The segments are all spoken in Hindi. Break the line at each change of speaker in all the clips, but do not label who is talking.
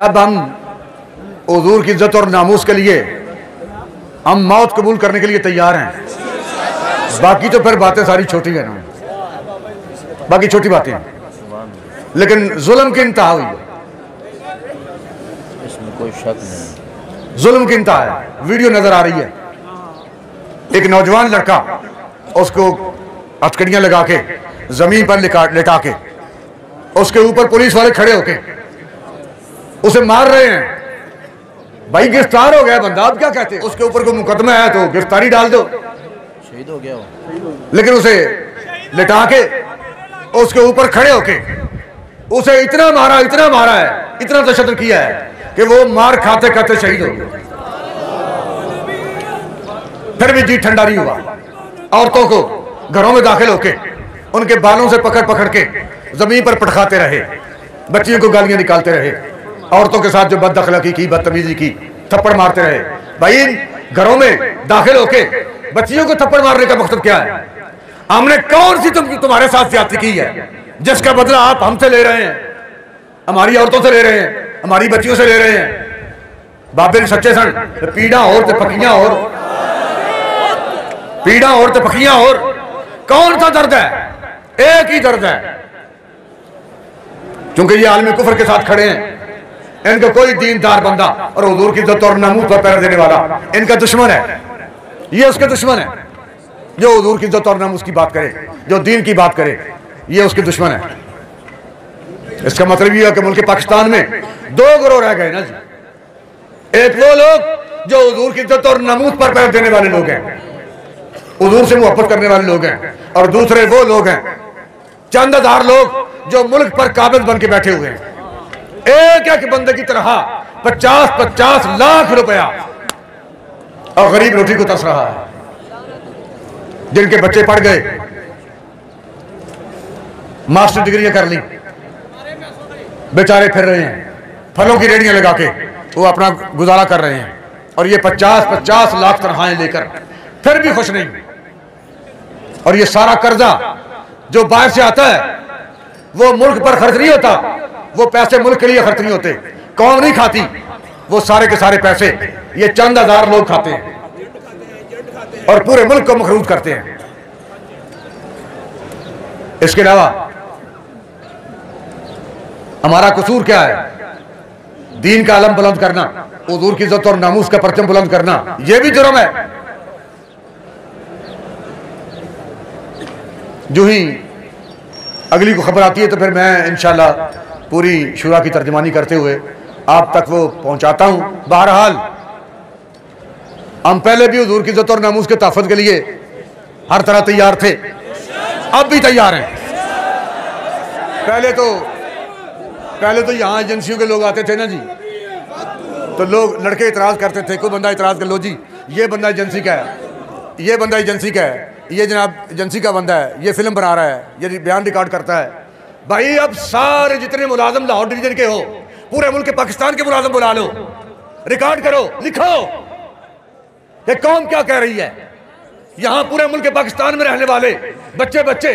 जब हम हजूर की इज़्ज़त और नामूस के लिए हम मौत कबूल करने के लिए तैयार हैं बाकी तो फिर बातें सारी छोटी है ना। बाकी छोटी बातें लेकिन जुल्म की इंतहा हुई।
इसमें कोई शक नहीं।
जुल्म की इंतहा है। वीडियो नज़र आ रही है। एक नौजवान लड़का उसको हथकड़ियाँ लगा के ज़मीन पर लिटा लिटा के उसके ऊपर पुलिस वाले खड़े होके उसे मार रहे हैं। भाई गिरफ़्तार हो गया बंदा आप क्या कहते हैं? उसके ऊपर कोई मुकदमा है तो गिरफ्तारी डाल दो।
शहीद हो गया वो।
लेकिन उसे लिटा के उसके ऊपर खड़े होके उसे इतना मारा इतना मारा है इतना तशद किया है कि वो मार खाते खाते शहीद हो गया। फिर भी जी ठंडा नहीं हुआ। औरतों को घरों में दाखिल होके उनके बालों से पकड़ पकड़ के ज़मीन पर पटखाते रहे बच्चियों को गालियाँ निकालते रहे। औरतों के साथ जो बदअखलाकी की, बदतमीजी की, थप्पड़ मारते रहे। भाई घरों में दाखिल होके बच्चियों को थप्पड़ मारने का मकसद क्या है? हमने कौन सी तुम, तुम्हारे साथ ज्यादती की है, जिसका बदला आप हमसे ले रहे हैं? हमारी औरतों से ले रहे हैं, हमारी बच्चियों से ले रहे हैं। बाबे सच्चे सन पीड़ा और ते और। पीड़ा और ते और। कौन सा दर्द है? एक ही दर्द है। क्योंकि ये आलमी कुफर के साथ खड़े हैं। इनका कोई दीनदार बंदा और हजूर की इज़्ज़त और नमूद पर पैर देने वाला, इनका दुश्मन है। ये उसके दुश्मन है। जो हजूर की इज़्ज़त और नमूज की बात करे, जो दीन की बात करे, ये उसके दुश्मन है। इसका मतलब ये है कि मुल्क पाकिस्तान में दो ग्रोह रह गए ना जी। एक वो लोग जो हजूर की इज़्ज़त और नमूद पर पैर देने वाले लोग हैं। हजूर से मोहब्बत करने वाले लोग हैं। और दूसरे वो लोग हैं, चंद हज़ार लोग जो मुल्क पर काबिज बन के बैठे हुए हैं। एक एक बंदे की तरह पचास पचास लाख रुपया और गरीब रोटी को तस रहा है, जिनके बच्चे पढ़ गए, मास्टर डिग्रियाँ कर ली, बेचारे फिर रहे हैं, फलों की रेडियाँ लगा के वो अपना गुजारा कर रहे हैं, और ये पचास पचास लाख तनख्वाहें लेकर फिर भी खुश नहीं। और ये सारा कर्जा जो बाहर से आता है, वो मुल्क पर खर्च नहीं होता वो पैसे मुल्क के लिए खर्च नहीं होते। कौन नहीं खाती। वो सारे के सारे पैसे, ये चंद हज़ार लोग खाते हैं। और पूरे मुल्क को मखरूज करते हैं। इसके अलावा, हमारा कसूर क्या है? दीन का आलम बुलंद करना हजूर की इज़्ज़त और नामूस का परचम बुलंद करना यह भी जुर्म है। जो ही अगली को खबर आती है तो फिर मैं इंशाल्लाह पूरी शुरा की तर्जमानी करते हुए आप तक वो पहुंचाता हूँ। बहरहाल, हम पहले भी हजूर की इज़्ज़त और नामूस के तहफ़ के लिए हर तरह तैयार थे। अब भी तैयार हैं। पहले तो पहले तो यहाँ एजेंसियों के लोग आते थे ना जी। तो लोग, लड़के इतराज़ करते थे, कोई बंदा इतराज़ कर लो जी, ये बंदा एजेंसी का है, ये बंदा एजेंसी का है, ये जनाब एजेंसी का बंदा है, ये फ़िल्म बना रहा है, ये बयान रिकॉर्ड करता है। भाई, अब सारे जितने मुलाजम लाहौर डिवीज़न के हो, पूरे मुल्क पाकिस्तान के मुलाजम बुला लो। रिकॉर्ड करो, लिखो। कि कौन क्या कह रही है? यहाँ पूरे मुल्क पाकिस्तान में रहने वाले बच्चे बच्चे,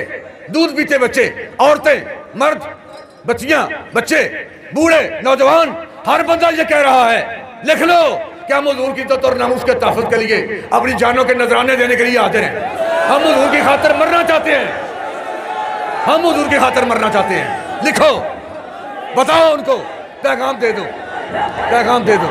दूध पीते बच्चे, औरतें, मर्द, बच्चियाँ, बच्चे, बूढ़े, नौजवान, हर बंदा ये कह रहा है, लिख लो। क्या हजूर की इज़्ज़त और नामूस के तहफ़ के लिए अपनी जानों के नजराने देने के लिए आते हैं? हम हजूर की खातर मरना चाहते हैं। हम हजूर की खातर मरना चाहते हैं। लिखो। बताओ उनको। पैगाम दे दो। पैगाम दे दो।